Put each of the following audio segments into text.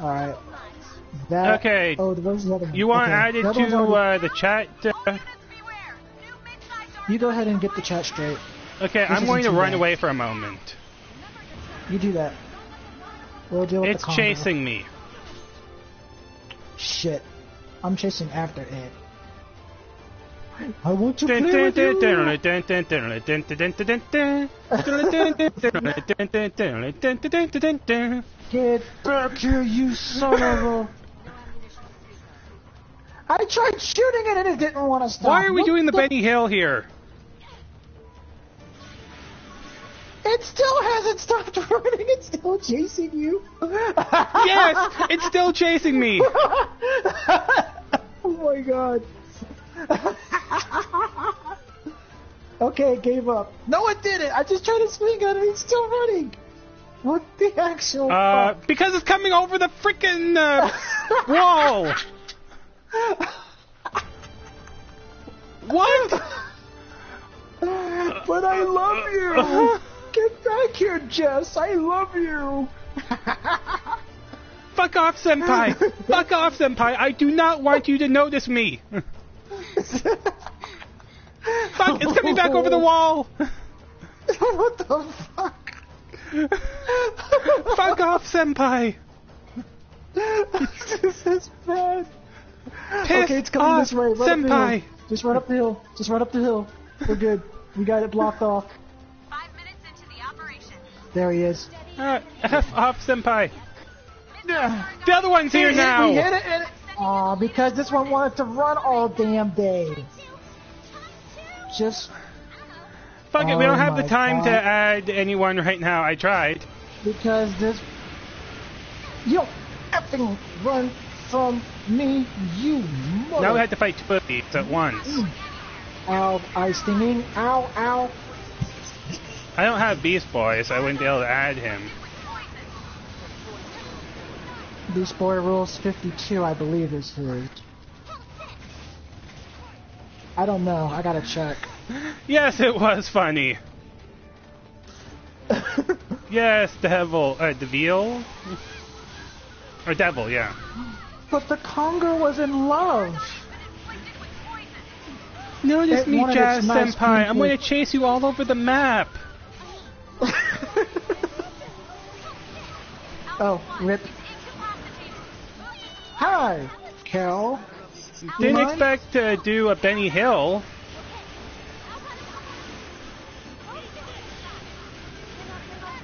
Alright. That. Okay. Oh, where's the other one? You want okay. added to already- uh, the chat? Uh, You go ahead and get the chat straight. okay, This I'm going to run bad. away for a moment. You do that. We'll deal with It's the combo. chasing me. Shit. I'm chasing after it. I want to play with you. Get back here, you son of a... I tried shooting it and it didn't want to stop. Why are we doing the Benny Hill here? It still hasn't stopped running. It's still chasing you. yes, it's still chasing me. oh my god okay, it gave up. No, it didn't. I just tried to swing at it. It's still running. What the actual Uh, fuck? because it's coming over the freaking uh, wall. What? But I love you. Get back here, Jess. I love you. Fuck off, senpai. Fuck off, senpai. I do not want you to notice me. Fuck, it's coming back over the wall. what the fuck? Fuck off, senpai. this is bad. Piss okay, it's coming off, this way. Run Up the senpai. hill. Just run up the hill. Just run up the hill. We're good. We got it blocked off. Five minutes into the operation. There he is. Uh, F off, senpai. The other one's here now. We hit it. It Aw, because this one wanted to run all damn day. Just Fuck it, we don't Oh have the time to add anyone right now. I tried. because this. You effing run from me, you mother. Now we have to fight two of at once. Mm. Ow, eye stinging. Ow, ow. I don't have Beast Boy, so I wouldn't be able to add him. Beast Boy Rules 52, I believe, is his. I don't know. I gotta check. Yes, it was funny. Yes, devil, uh, devil, or devil, yeah. but the Kongou was in love. Notice It me, wanted Jazz nice Senpai. I'm going to chase you all over the map. oh, rip. Hi, Cal. Didn't expect to do a Benny Hill.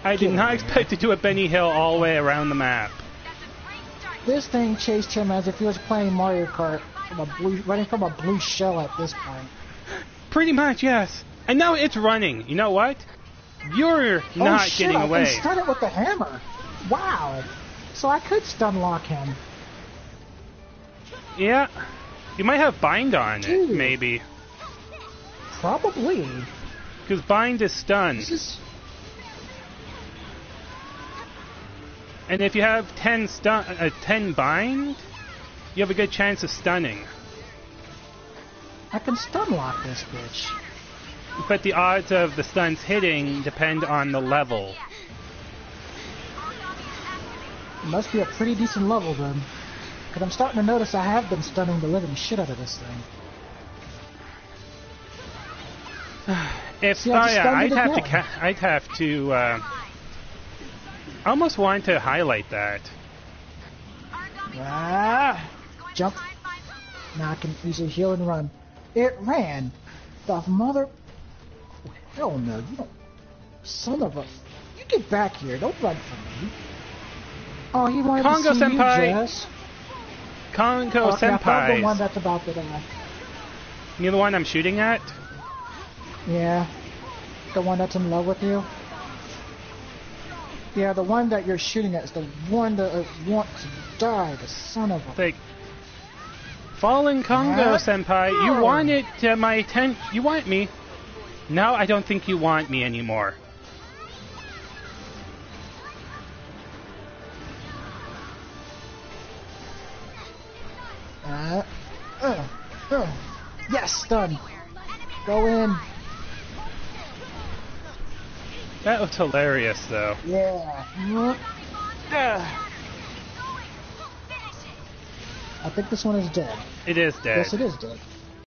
I did not expect to do a Benny Hill all the way around the map. This thing chased him as if he was playing Mario Kart from a blue, running from a blue shell at this point. Pretty much, yes. And now it's running. You know what? You're oh not shit! getting I away. can stun it with the hammer. Wow. So I could stun lock him. Yeah. You might have bind on it, maybe. Probably. Because bind is stun. Is And if you have 10 stun, uh, 10 bind, you have a good chance of stunning. I can stun lock this bitch. But the odds of the stuns hitting depend on the level. Must be a pretty decent level then. Because I'm starting to notice I have been stunning the living shit out of this thing. If See, I oh yeah, I'd have to I'd have to. Uh, I almost want to highlight that. Ah! Jump. Now I can easily heal and run. It ran. The mother. Oh, hell no. You don't. Son of a. You get back here. Don't run from me. Oh, he wanted Kongou to see senpai. you, Jess. Kongou okay, I found the one that's about to die. You the one I'm shooting at? Yeah. The one that's in love with you. Yeah, the one that you're shooting at is the one that wants to die. The son of a. Like, fallen Kongou senpai, you Oh. wanted uh, my attention. You want me. Now I don't think you want me anymore. Yes, done. Go in. That looked hilarious, though. Yeah. I think this one is dead. It is dead. Yes, it is dead.